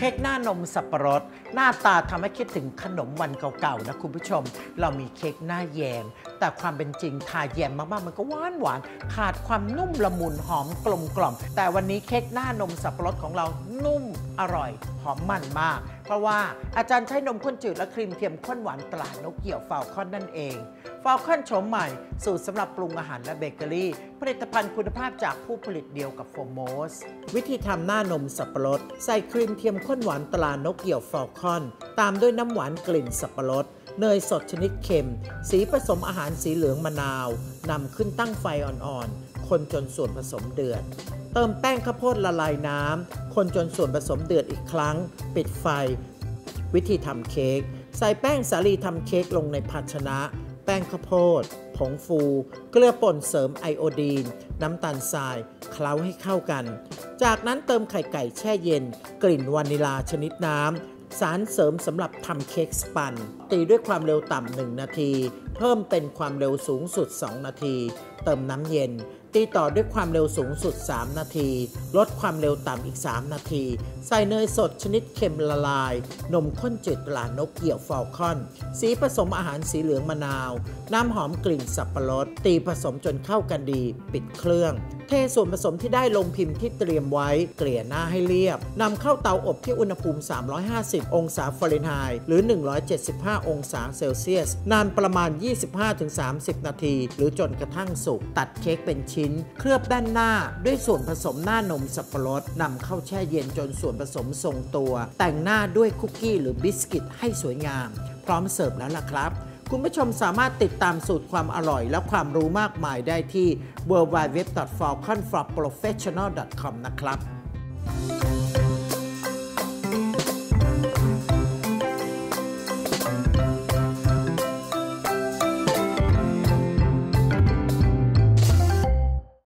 เค้กหน้านมสับปะรด หน้าตาทำให้คิดถึงขนมวันเก่าๆนะคุณผู้ชม เรามีเค้กหน้าแยม แต่ความเป็นจริงทาแยมมากๆ มันก็หวานหวานขาดความนุ่มละมุนหอมกลมกล่อม แต่วันนี้เค้กหน้านมสับปะรดของเรานุ่มอร่อยหอมมันมาก เพราะว่าอาจารย์ใช้นมข้นจืดและครีมเทียมข้นหวานตรานกเหี่ยวฟาวคอนนั่นเองฟาวคอนโฉมใหม่ สูตรสำหรับปรุงอาหารและเบเกอรี่ ผลิตภัณฑ์คุณภาพจากผู้ผลิตเดียวกับโฟร์โมสต์สวิธีทำหน้านมสับปะรด ใส่ครีมเทียมข้นหวานตรานกเหี่ยวฟาวคอน ตามด้วยน้ำหวานกลิ่นสับปะรด เนยสดชนิดเค็ม สีผสมอาหารสีเหลืองมะนาว นำขึ้นตั้งไฟอ่อนๆ คนจนส่วนผสมเดือด เติมแป้งข้าวโพดละลายน้ำ คนจนส่วนผสมเดือดอีกครั้ง ปิดไฟ วิธีทำเค้ก ใส่แป้งสาลีทำเค้กลงในภาชนะ แป้งข้าวโพด ผงฟู เกลือป่นเสริมไอโอดีน น้ำตาลทราย เคล้าให้เข้ากัน จากนั้นเติมไข่ไก่แช่เย็น กลิ่นวานิลาชนิดน้ำ สารเสริมสำหรับทำเค้กสปัน ตีด้วยความเร็วต่ำ1นาที เพิ่มเป็นความเร็วสูงสุด 2 นาที เติมน้ำเย็น ตีต่อด้วยความเร็วสูงสุด 3 นาที ลดความเร็วต่ำอีก 3 นาที ใส่เนยสดชนิดเค็มละลาย นมข้นจืดตรานกเหี่ยวฟอลคอน สีผสมอาหารสีเหลืองมะนาว น้ำหอมกลิ่นสับปะรด ตีผสมจนเข้ากันดี ปิดเครื่อง เทส่วนผสมที่ได้ลงพิมพ์ที่เตรียมไว้ เกลี่ยหน้าให้เรียบนำเข้าเตาอบที่อุณหภูมิ 350 องศาฟาเรนไฮต์หรือ 175 องศาเซลเซียส นานประมาณ2 25-30 นาที หรือจนกระทั่งสุก ตัดเค้กเป็นชิ้น เคลือบด้านหน้าด้วยส่วนผสมหน้านมสับปะรดนำเข้าแช่เย็นจนส่วนผสมทรงตัว แต่งหน้าด้วยคุกกี้หรือบิสกิตให้สวยงาม พร้อมเสิร์ฟแล้วล่ะครับคุณผู้ชมสามารถติดตามสูตรความอร่อยและความรู้มากมายได้ที่ w w w f a l c o n f r o m p r o f e s s i o n a l c o m นะครับ